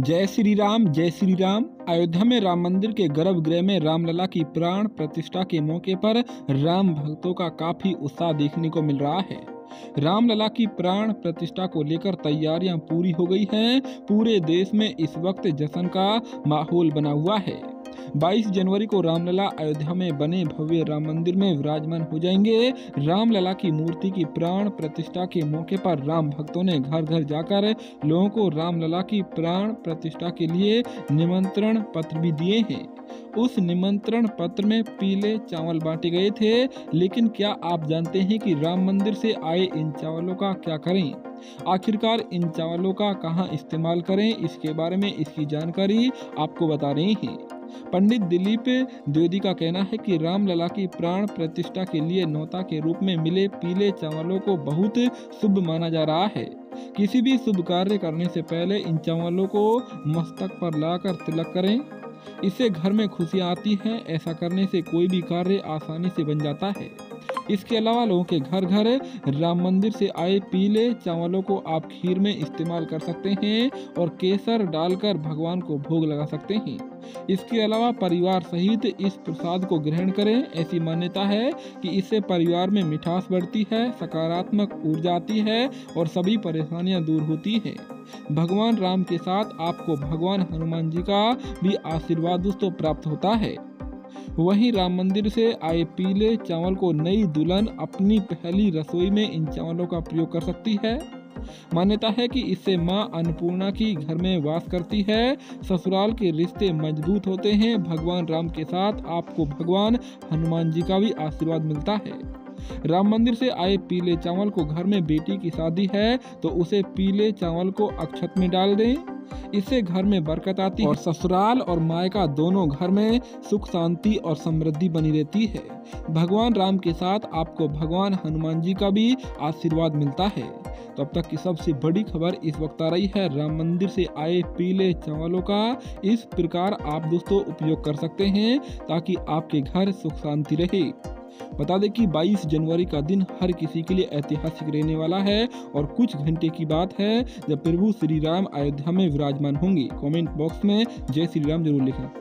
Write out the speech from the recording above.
जय श्री राम जय श्री राम अयोध्या में राम मंदिर के गर्भगृह में रामलला की प्राण प्रतिष्ठा के मौके पर राम भक्तों का काफ़ी उत्साह देखने को मिल रहा है। रामलला की प्राण प्रतिष्ठा को लेकर तैयारियाँ पूरी हो गई हैं। पूरे देश में इस वक्त जश्न का माहौल बना हुआ है। 22 जनवरी को रामलला अयोध्या में बने भव्य राम मंदिर में विराजमान हो जाएँगे। रामलला की मूर्ति की प्राण प्रतिष्ठा के मौके पर राम भक्तों ने घर घर जाकर लोगों को रामलला की प्राण प्रतिष्ठा के लिए निमंत्रण पत्र भी दिए हैं। उस निमंत्रण पत्र में पीले चावल बांटे गए थे, लेकिन क्या आप जानते हैं कि राम मंदिर से आए इन चावलों का क्या करें? आखिरकार इन चावलों का कहाँ इस्तेमाल करें, इसके बारे में इसकी जानकारी आपको बता रहे हैं। पंडित दिलीप द्विवेदी का कहना है कि रामलला की प्राण प्रतिष्ठा के लिए नौता के रूप में मिले पीले चावलों को बहुत शुभ माना जा रहा है। किसी भी शुभ कार्य करने से पहले इन चावलों को मस्तक पर लाकर तिलक करें। इससे घर में खुशियाँ आती हैं, ऐसा करने से कोई भी कार्य आसानी से बन जाता है। इसके अलावा लोगों के घर घर राम मंदिर से आए पीले चावलों को आप खीर में इस्तेमाल कर सकते हैं और केसर डालकर भगवान को भोग लगा सकते हैं। इसके अलावा परिवार सहित इस प्रसाद को ग्रहण करें। ऐसी मान्यता है कि इससे परिवार में मिठास बढ़ती है, सकारात्मक ऊर्जा आती है और सभी परेशानियाँ दूर होती है। भगवान राम के साथ आपको भगवान हनुमान जी का भी आशीर्वाद दोस्तों प्राप्त होता है। वहीं राम मंदिर से आए पीले चावल को नई दुल्हन अपनी पहली रसोई में इन चावलों का प्रयोग कर सकती है। मान्यता है कि इससे माँ अन्नपूर्णा की घर में वास करती है। ससुराल के रिश्ते मज़बूत होते हैं। भगवान राम के साथ आपको भगवान हनुमान जी का भी आशीर्वाद मिलता है। राम मंदिर से आए पीले चावल को घर में बेटी की शादी है तो उसे पीले चावल को अक्षत में डाल दें। इससे घर में बरकत आती है और ससुराल और मायका दोनों घर में सुख, शांति और समृद्धि बनी रहती है। भगवान राम के साथ आपको भगवान हनुमान जी का भी आशीर्वाद मिलता है। तो अब तक की सबसे बड़ी खबर इस वक्त आ रही है। राम मंदिर से आए पीले चावलों का इस प्रकार आप दोस्तों उपयोग कर सकते हैं ताकि आपके घर सुख, शांति रहे। बता दें कि 22 जनवरी का दिन हर किसी के लिए ऐतिहासिक रहने वाला है और कुछ घंटे की बात है जब प्रभु श्री राम अयोध्या में विराजमान होंगे। कमेंट बॉक्स में जय श्री राम ज़रूर लिखें।